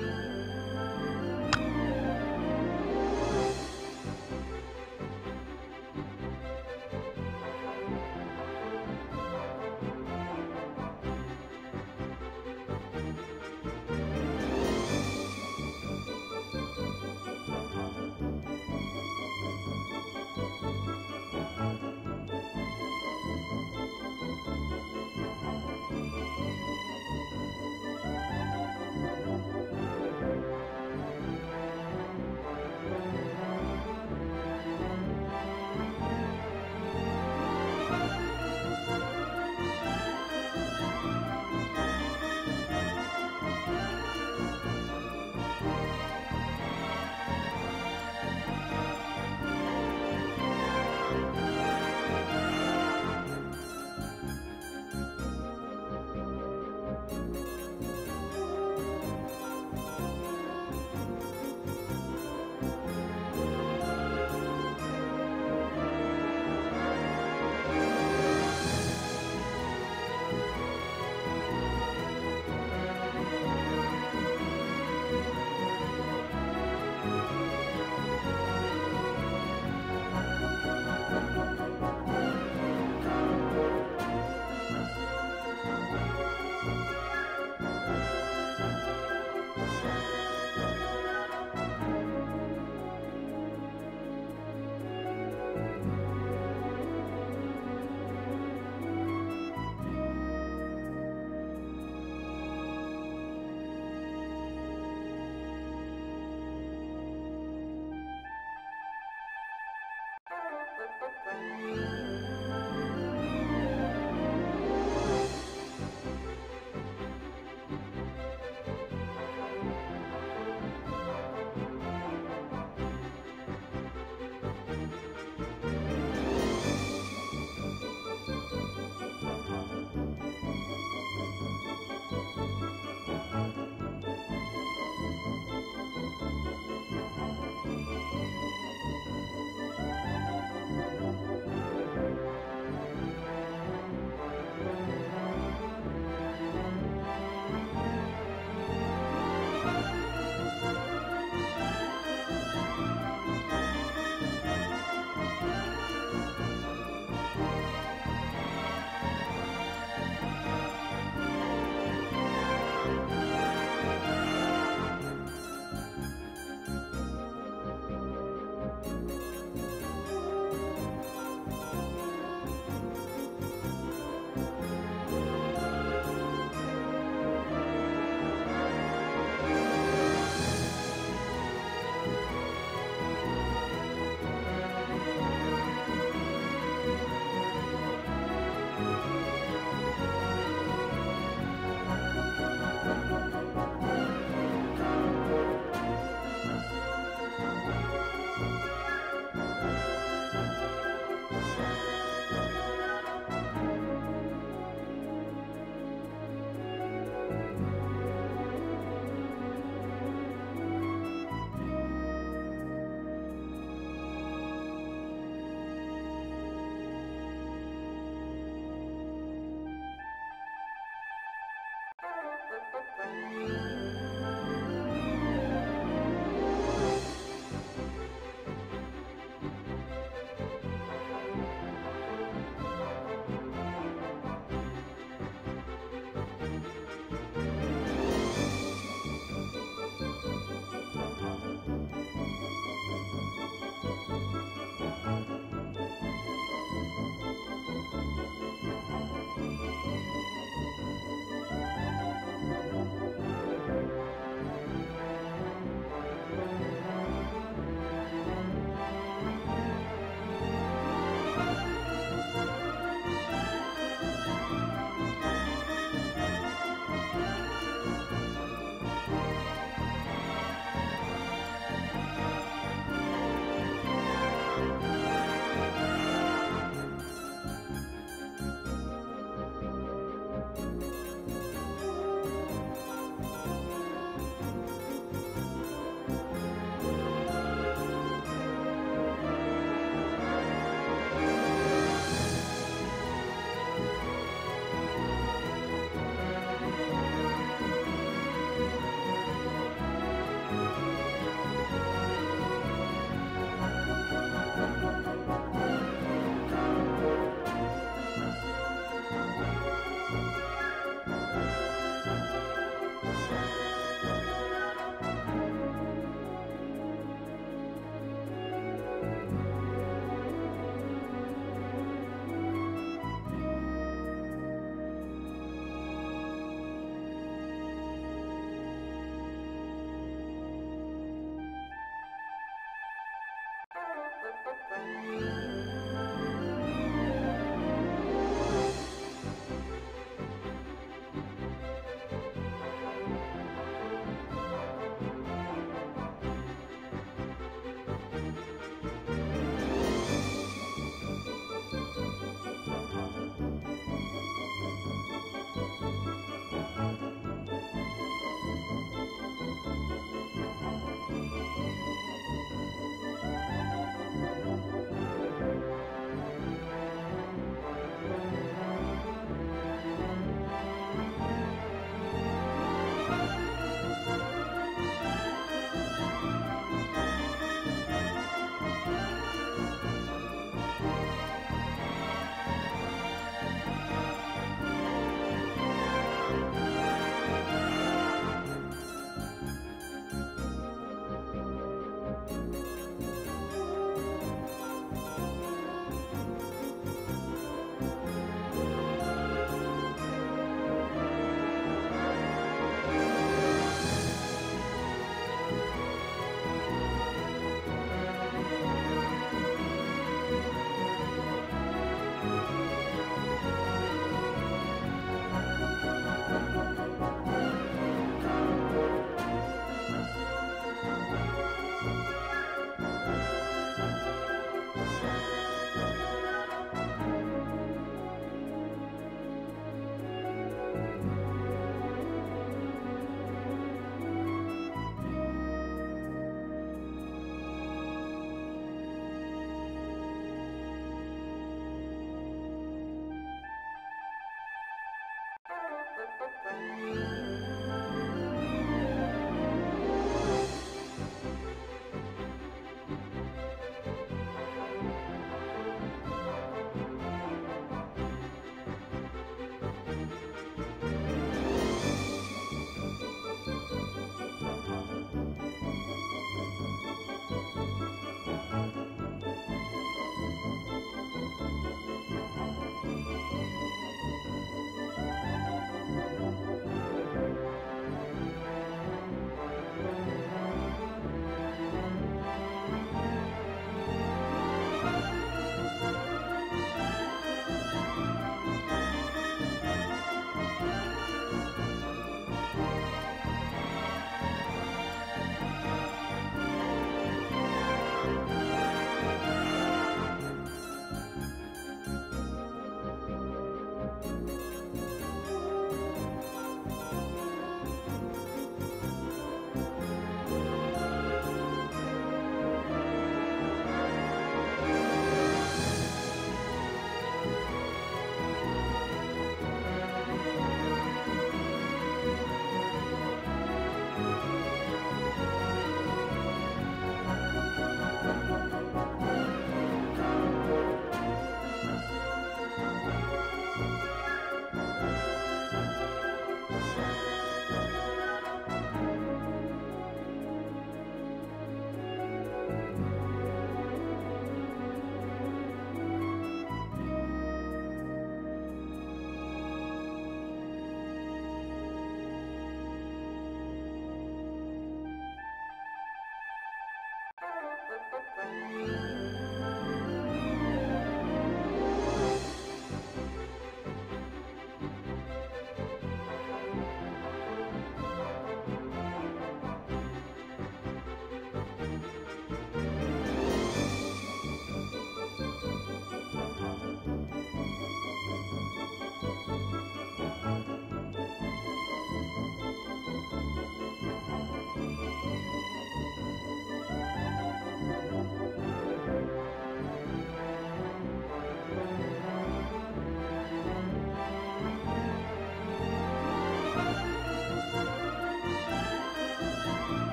うん。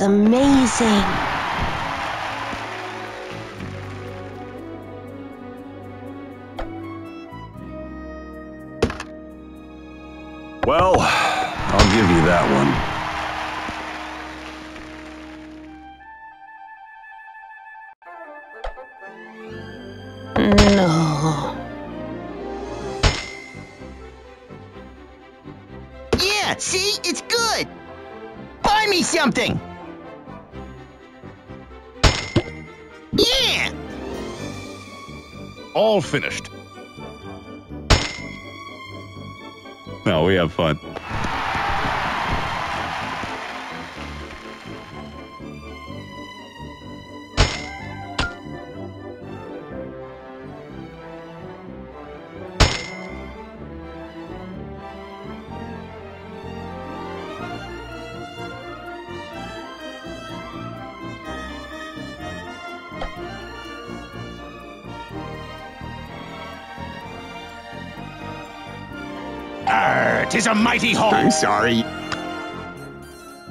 Amazing. Finished. Tis a mighty haul. I'm sorry.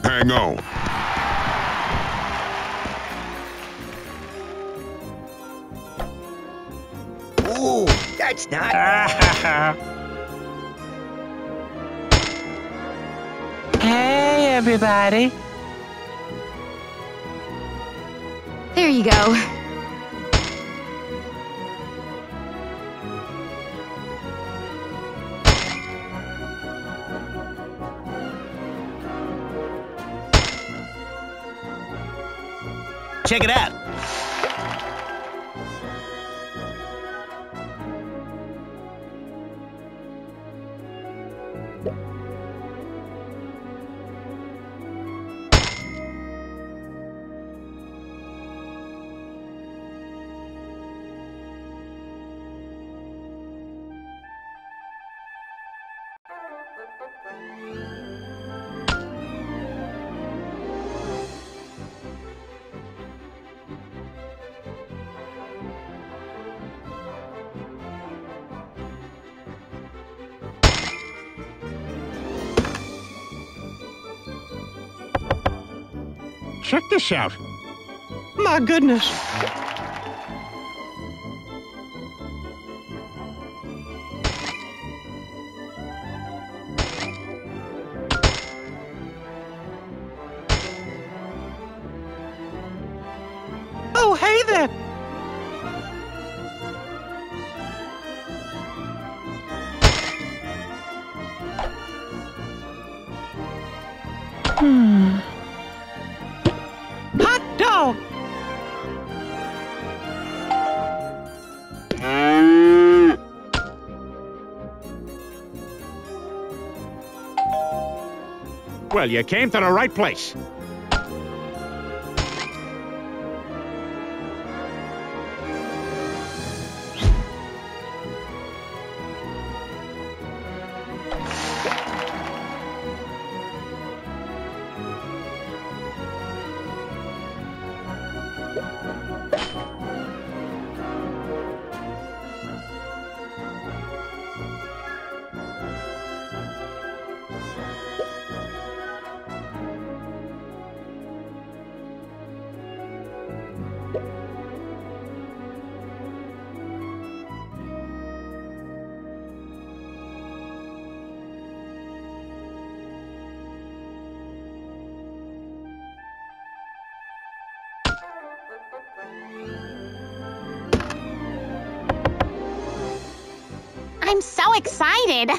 Hang on. Ooh, that's not. Hey, everybody. There you go. Check it out. Check this out. My goodness. Well, you came to the right place. I'm so excited.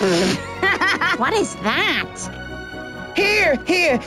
what is that? Here, here.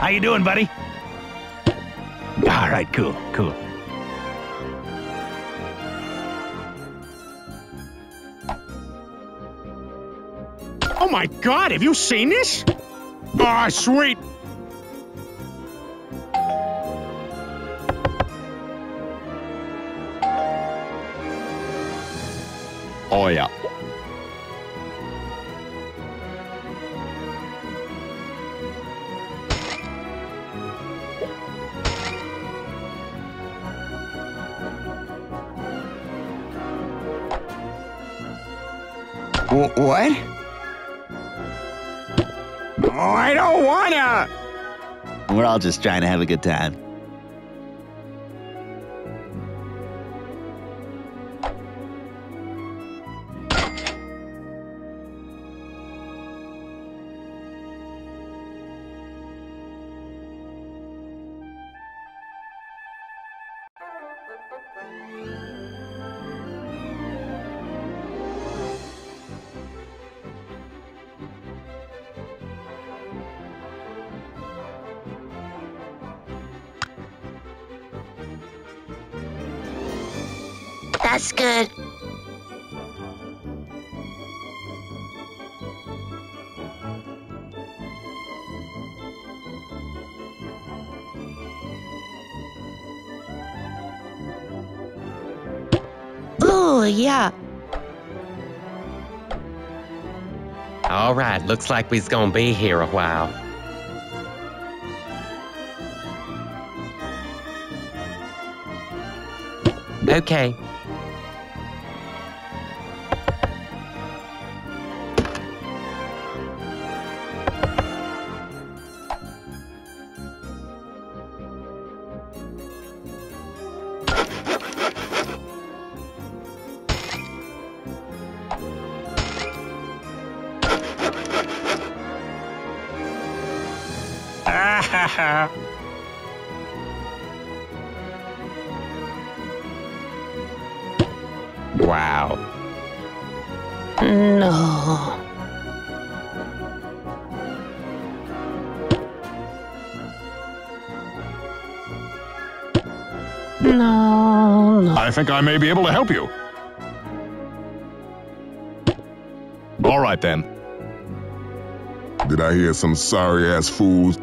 How you doing, buddy? All right, cool, cool. Oh my god, have you seen this? Ah, sweet. What? Oh, I don't wanna. We're all just trying to have a good time. That's good. Ooh, yeah. All right, looks like we's gonna be here a while. Okay. Think I may be able to help you. All right, then. Did I hear some sorry ass fools?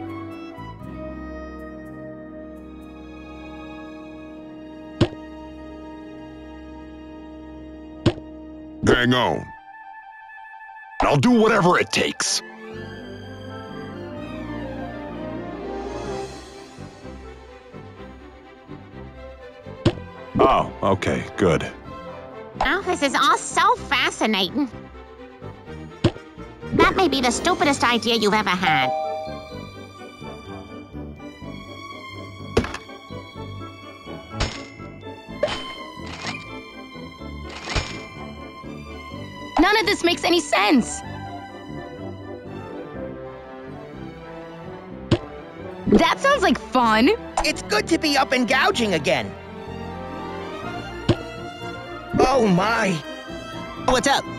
Hang on. I'll do whatever it takes. Oh, okay, good. Oh, this is all so fascinating. That may be the stupidest idea you've ever had. None of this makes any sense. That sounds like fun. It's good to be up and gouging again. Oh my. What's up?